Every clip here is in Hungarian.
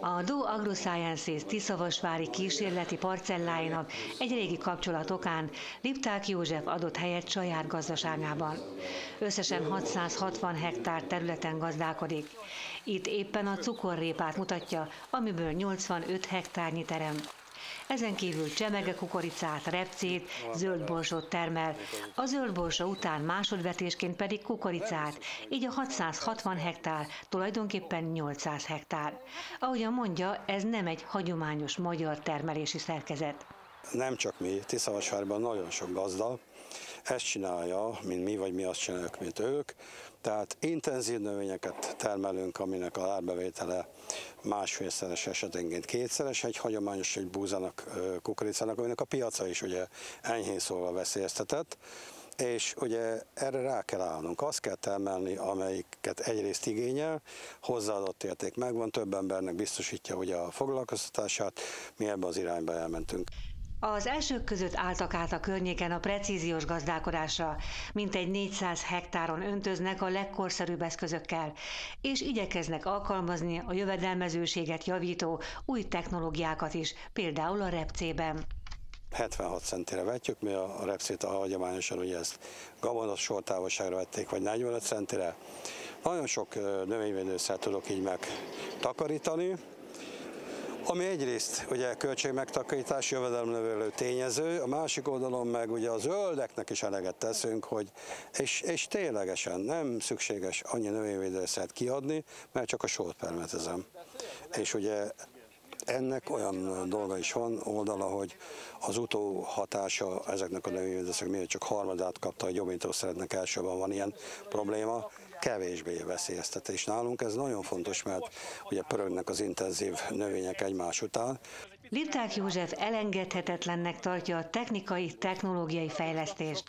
A Do AgroSciences Tiszavasvári kísérleti parcelláinak egy régi kapcsolat okán Lipták József adott helyet saját gazdaságában. Összesen 660 hektár területen gazdálkodik. Itt éppen a cukorrépát mutatja, amiből 85 hektárnyi terem. Ezen kívül csemege kukoricát, repcét, zöldborsót termel, a zöldborsó után másodvetésként pedig kukoricát, így a 660 hektár tulajdonképpen 800 hektár. Ahogyan mondja, ez nem egy hagyományos magyar termelési szerkezet. Nem csak mi, Tiszavasvárban nagyon sok gazda ezt csinálja, mint mi, vagy mi azt csináljuk, mint ők. Tehát intenzív növényeket termelünk, aminek a árbevétele másfélszeres esetenként kétszeres, egy hagyományos egy búzának, kukoricának, aminek a piaca is ugye enyhén szólva veszélyeztetett és ugye erre rá kell állnunk. Azt kell termelni, amelyiket egyrészt igényel, hozzáadott érték megvan, több embernek biztosítja ugye a foglalkoztatását, mi ebbe az irányba elmentünk. Az elsők között álltak át a környéken a precíziós gazdálkodásra, mintegy 400 hektáron öntöznek a legkorszerűbb eszközökkel, és igyekeznek alkalmazni a jövedelmezőséget javító új technológiákat is, például a repcében. 76 centire vetjük, mi a repcét a hagyományosan ugye ezt gabonos sortávolságra vették, vagy 45 centire. Nagyon sok növényvédőszer tudok így megtakarítani, ami egyrészt ugye költségmegtakarítás, jövedelemnövelő tényező, a másik oldalon meg ugye a zöldeknek is eleget teszünk, hogy, és, és ténylegesen nem szükséges annyi növényvédőszert kiadni, mert csak a sort permetezem. És ugye ennek olyan dolga is van oldala, hogy az utó hatása ezeknek a növényvédőszerek miért csak harmadát kapta, hogy szeretnek elsőben van ilyen probléma, kevésbé veszélyeztetés nálunk. Ez nagyon fontos, mert ugye pörögnek az intenzív növények egymás után. Lipták József elengedhetetlennek tartja a technikai, technológiai fejlesztést.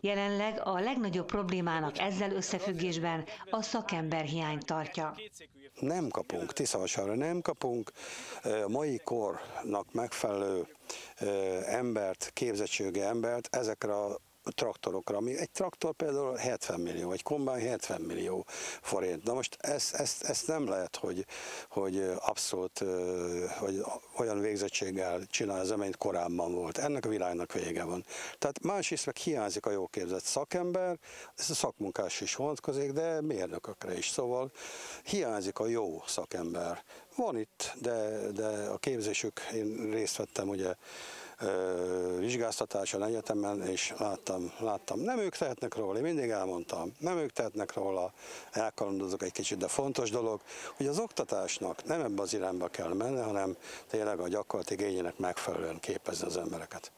Jelenleg a legnagyobb problémának ezzel összefüggésben a szakember hiány tartja. Nem kapunk, Tiszavasára nem kapunk mai kornak megfelelő embert, képzettsége embert ezekre a traktorokra, ami egy traktor például 70 millió, egy kombány 70 millió forint. Na most ezt, ezt, ezt nem lehet, hogy, hogy abszolút hogy olyan végzettséggel csinálja az, amelyik korábban volt. Ennek a világnak vége van. Tehát másrészt meg hiányzik a jó képzett szakember, ez a szakmunkás is vonatkozik, de mérnökökre is. Szóval hiányzik a jó szakember. Van itt, de, de a képzésük, én részt vettem ugye vizsgáztatáson egyetemen, és láttam, láttam, nem ők tehetnek róla, én mindig elmondtam, nem ők tehetnek róla, elkalandozok egy kicsit, de fontos dolog, hogy az oktatásnak nem ebbe az irányba kell menni, hanem tényleg a gyakorlati igényének megfelelően képezni az embereket.